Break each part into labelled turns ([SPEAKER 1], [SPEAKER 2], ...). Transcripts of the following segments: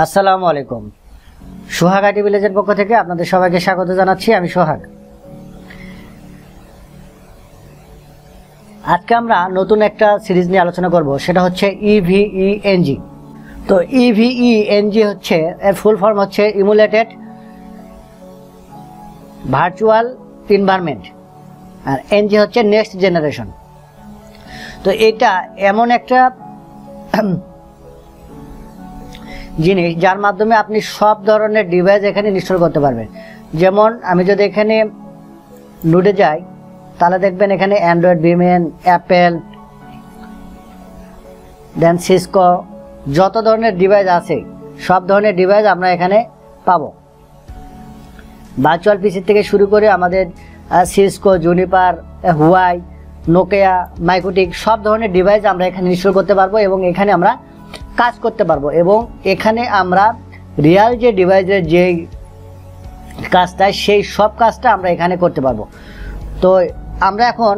[SPEAKER 1] আসসালামু আলাইকুম। সোহাগ আইটি ভিলেজের পক্ষ থেকে আপনাদের সবাইকে স্বাগত জানাচ্ছি, আমি সোহাগ। আজকে আমরা নতুন একটা সিরিজ নিয়ে আলোচনা করব, সেটা হচ্ছে ইভিই এনজি তো ইভিই এনজি হচ্ছে, এর ফুল ফর্ম হচ্ছে ইমুলেটেড ভার্চুয়াল এনভায়রনমেন্ট আর এনজি হচ্ছে নেক্সট জেনারেশন তো এটা এমন একটা জিনিস, যার মাধ্যমে আপনি সব ধরনের ডিভাইস এখানে ইনস্টল করতে পারবেন। যেমন, আমি যদি এখানে নুডে যাই, তাহলে দেখবেন এখানে অ্যান্ড্রয়েড ভিমেন অ্যাপেল দেন সিসকো যত ধরনের ডিভাইস আছে, সব ধরনের ডিভাইস আমরা এখানে পাবো। ভার্চুয়াল পিসি থেকে শুরু করে আমাদের Cisco Juniper Huawei Nokia Mikrotik সব ধরনের ডিভাইস আমরা এখানে ইনস্টল করতে পারব এবং এখানে আমরা কাজ করতে পারব। এবং এখানে আমরা রিয়াল যে ডিভাইসের যে কাজটা, সেই সব কাজটা আমরা এখানে করতে পারব। তো আমরা এখন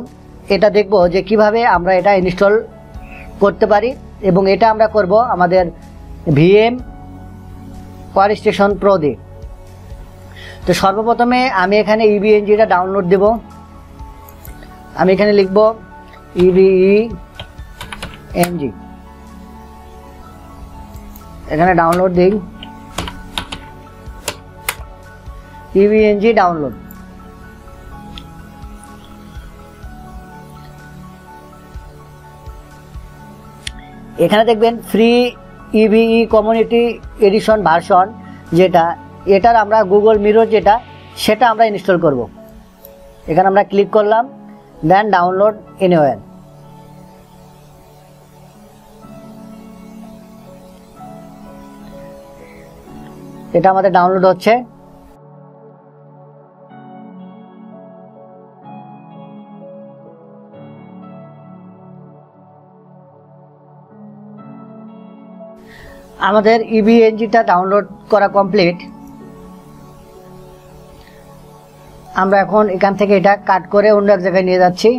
[SPEAKER 1] এটা দেখব যে কীভাবে আমরা এটা ইনস্টল করতে পারি এবং এটা আমরা করব আমাদের ভিএম পাওয়ার স্টেশন প্রো দিয়ে। তো সর্বপ্রথমে আমি এখানে ইবিএনজিটা ডাউনলোড দেব। আমি এখানে লিখব ইবিই এনজি এখানে ডাউনলোড দিই। ইভিএনজি ডাউনলোড এখানে দেখবেন free EVE community edition version যেটা, এটার আমরা গুগল মিরর যেটা, সেটা আমরা ইনস্টল করব। এখানে আমরা ক্লিক করলাম দেন ডাউনলোড এনিওয়ার এটা আমাদের ডাউনলোড হচ্ছে। আমাদের ইবিএনজিটা ডাউনলোড করা কমপ্লিট আমরা এখন এখান থেকে এটা কাট করে অন্য এক জায়গায় নিয়ে যাচ্ছি।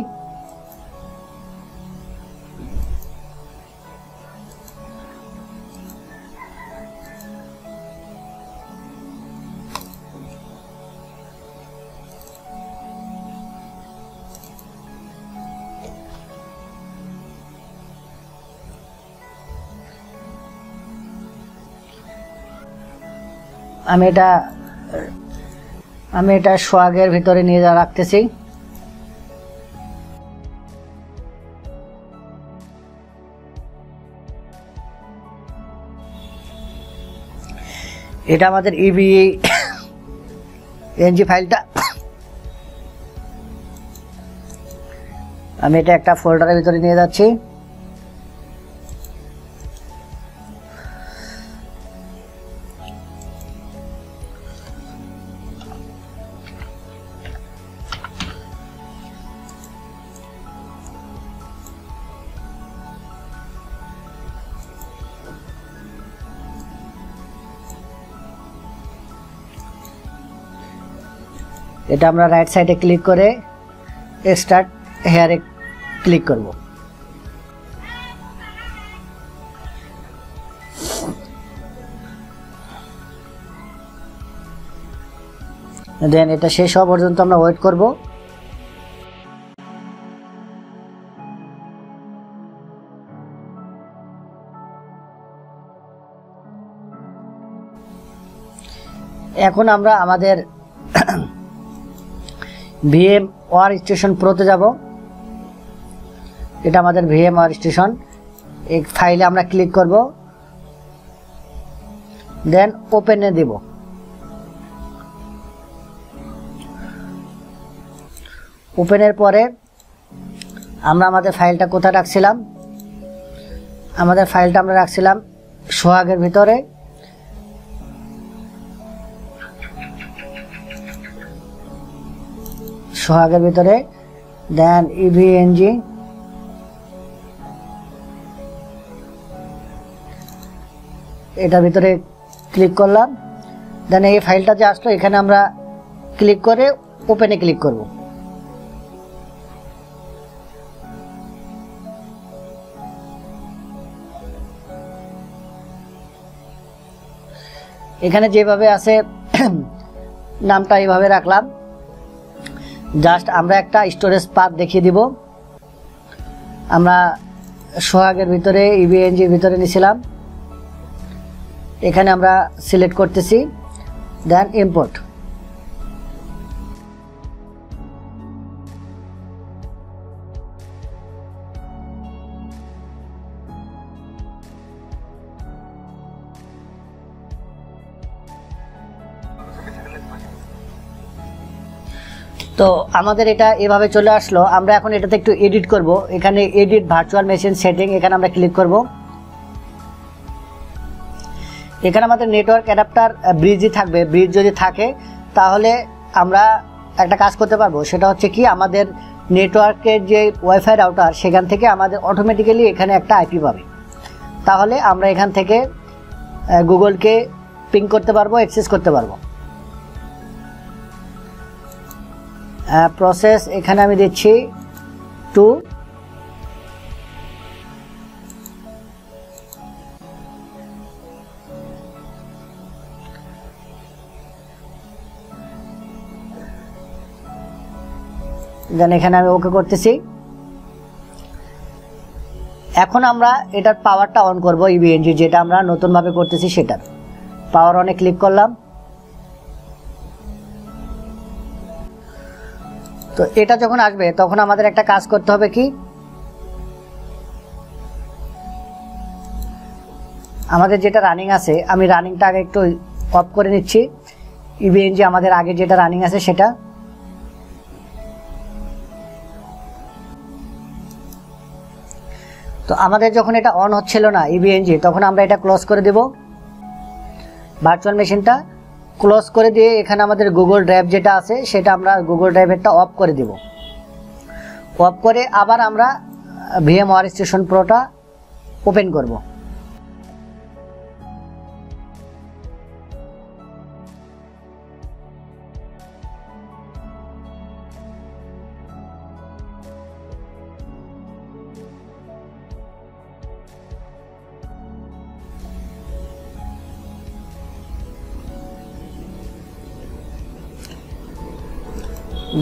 [SPEAKER 1] আমি এটা আমি এটা সোয়াগের ভিতরে নিয়ে যা, রাখতেছি। এটা আমাদের ইবি এনজি ফাইলটা আমি এটা একটা ফোল্ডারের ভিতরে নিয়ে যাচ্ছি। এটা আমরা রাইট সাইডে ক্লিক করে স্টার্ট হেয়ারে ক্লিক করব। দেন এটা শেষ হওয়া পর্যন্ত আমরা ওয়েট করব। এখন আমরা আমাদের ভিএম ওয়ার স্টেশন প্রোতে যাব। এটা আমাদের ভিএম ওয়ার স্টেশন এই ফাইলে আমরা ক্লিক করব। দেন ওপেনে দেব। ওপেনের পরে আমরা আমাদের ফাইলটা কোথায় রাখছিলাম? আমাদের ফাইলটা আমরা রাখছিলাম সোহাগের ভিতরে। সোহাগের ভিতরে দেন ইভিএনজি এটার ভিতরে ক্লিক করলাম। দেন এই ফাইলটা যে আসলো, এখানে আমরা ক্লিক করে ওপেনে ক্লিক করব। এখানে যেভাবে আছে, নামটা এইভাবে রাখলাম। জাস্ট আমরা একটা স্টোরেজ পাত দেখিয়ে দিব। আমরা সোহাগের ভিতরে ইভিএনজির ভিতরে নিছিলাম। এখানে আমরা সিলেক্ট করতেছি দেন ইম্পোর্ট তো আমাদের এটা এভাবে চলে আসলো। আমরা এখন এটাতে একটু এডিট করব। এখানে এডিট ভার্চুয়াল মেশিন সেটিং এখানে আমরা ক্লিক করব। এখানে আমাদের নেটওয়ার্ক অ্যাডাপ্টার ব্রিজই থাকবে। ব্রিজ যদি থাকে, তাহলে আমরা একটা কাজ করতে পারব। সেটা হচ্ছে কি, আমাদের নেটওয়ার্কের যে ওয়াইফাই রাউটার সেখান থেকে আমাদের অটোমেটিক্যালি এখানে একটা আইপি পাবে। তাহলে আমরা এখান থেকে গুগলকে পিং করতে পারব অ্যাক্সেস করতে পারব। প্রসেস এখানে আমি দিচ্ছি টু দেন এখানে আমি ওকে করতেছি। এখন আমরা এটার পাওয়ারটা অন করব ইবিএনজি যেটা আমরা নতুনভাবে করতেছি সেটার পাওয়ার অনে ক্লিক করলাম। তো এটা যখন আসবে, তখন আমাদের একটা কাজ করতে হবে কি? আমাদের যেটা রানিং আছে, আমি রানিংটা আগে একটু অফ করে নিচ্ছি। ইভিএনজি আমাদের আগে যেটা রানিং আছে সেটা। তো আমাদের যখন এটা অন হচ্ছিল না ইভিএনজি তখন আমরা এটা ক্লোজ করে দেব। ভার্চুয়াল মেশিনটা ক্লোজ করে দিয়ে এখানে আমাদের গুগল ড্রাইভ যেটা আছে, সেটা আমরা গুগল ড্রাইভেরটা অফ করে দেব। অফ করে আবার আমরা ভিএম ওয়ার স্টেশন প্রোটা ওপেন করব।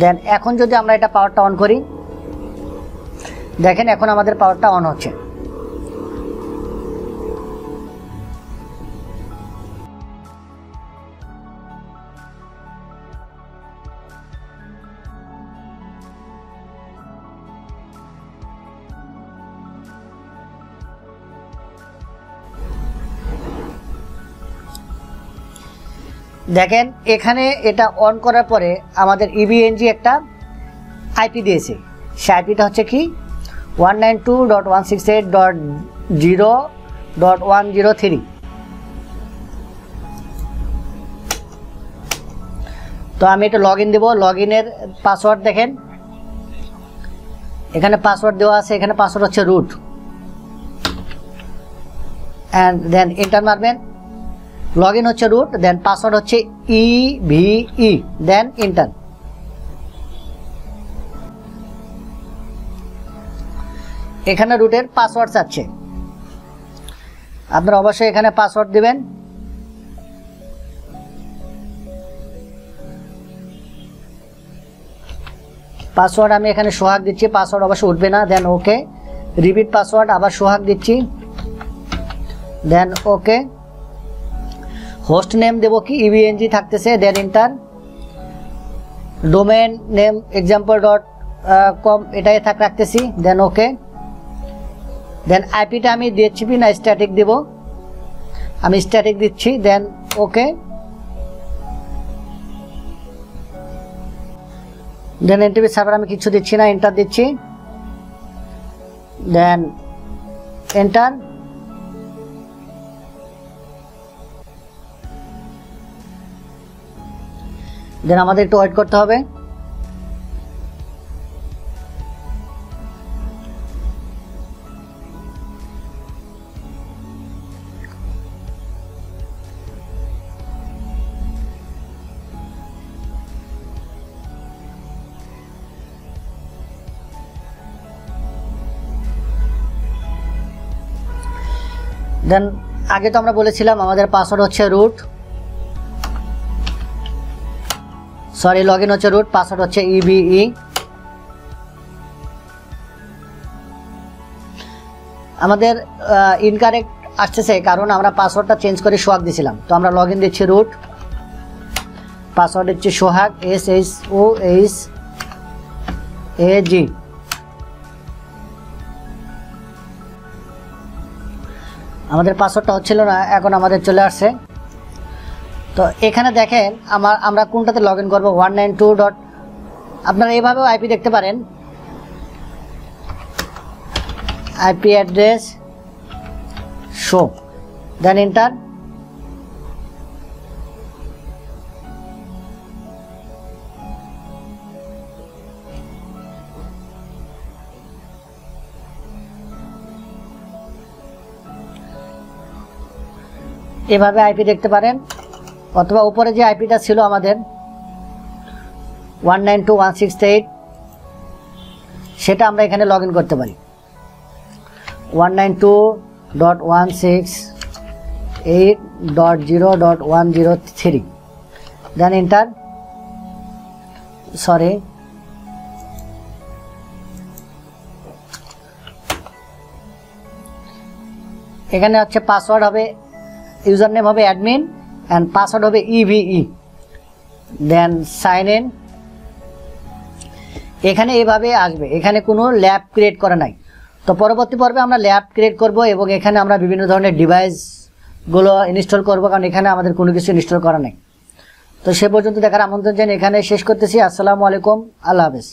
[SPEAKER 1] দেন এখন যদি আমরা এটা পাওয়ারটা অন করি দেখেন এখন আমাদের পাওয়ারটা অন হচ্ছে। দেখেন, এখানে এটা অন করার পরে আমাদের ইবিএনজি একটা আইপি দিয়েছে। সে আইপিটা হচ্ছে কি? One nine two dot one six eight dot zero dot one zero three তো আমি এটা লগ ইন দেবো। লগ ইনের পাসওয়ার্ড দেখেন। এখানে পাসওয়ার্ড দেওয়া আছে। এখানে পাসওয়ার্ড হচ্ছে রুট অ্যান্ড দেন এন্টার মারবেন। লগ ইন হচ্ছে রুট দেন পাসওয়ার্ড হচ্ছে ই ভি ই দেন ইন্টার এখানে রুটের পাসওয়ার্ড চাচ্ছে। আপনারা অবশ্যই এখানে পাসওয়ার্ড দিবেন। পাসওয়ার্ড আমি এখানে সোহাগ দিচ্ছি পাসওয়ার্ড অবশ্যই উঠবে না দেন ওকে রিপিট পাসওয়ার্ড আবার সোহাগ দিচ্ছি দেন ওকে হোস্ট নেম দেবো কি? ইভিএনজি থাকতেছে then enter domain name example dot com এটাই থাক, রাখতেছি দেন ওকে দেন আইপিটা আমি ডিএচসিপি না স্ট্যাটিক দেব। আমি স্ট্যাটিক দিচ্ছি দেন ওকে দেন এনটিভি সার্ভার আমি কিছু দিচ্ছি না এন্টার দিচ্ছি। দেন এন্টার দেন আমাদের একটু ওয়েট করতে হবে। দেন, আগে তো আমরা বলেছিলাম আমাদের পাসওয়ার্ড হচ্ছে রুট সরি লগ ইন হচ্ছে রুট পাসওয়ার্ড হচ্ছে E ইবিই আমাদের ইনকারেক্ট আসতেছে কারণ আমরা পাসওয়ার্ডটা চেঞ্জ করে সোহাগ দিছিলাম। তো আমরা লগ ইন দিচ্ছি রুট পাসওয়ার্ড হচ্ছে Sohag S H O H A G আমাদের পাসওয়ার্ডটা হচ্ছিল না, এখন আমাদের চলে আসছে। তো এখানে দেখেন আমার, আমরা কোনটাতে লগ ইন করব? ওয়ান নাইন টু ডট আপনারা এইভাবেও আইপি দেখতে পারেন। IP address show then enter এভাবে আইপি দেখতে পারেন। অথবা উপরে যে আইপিটা ছিল আমাদের one nine two one six eight সেটা আমরা এখানে লগ করতে পারি। One nine two dot one six eight dot zero dot one zero three then enter sorry এখানে হচ্ছে পাসওয়ার্ড হবে ইউজার নেম হবে অ্যাডমিন অ্যান্ড পাসওয়ার্ড হবে ইভিই দেন সাইন ইন এখানে এভাবে আসবে। এখানে কোনো ল্যাব ক্রিয়েট করা নাই। তো পরবর্তী পর্বে আমরা ল্যাব ক্রিয়েট করব এবং এখানে আমরা বিভিন্ন ধরনের ডিভাইসগুলো ইনস্টল করব, কারণ এখানে আমাদের কোনো কিছু ইনস্টল করা নেই। তো সে পর্যন্ত দেখার আমন্ত্রণ জানিয়ে এখানে শেষ করতেছি। আসসালামু আলাইকুম। আল্লাহ হাফেজ।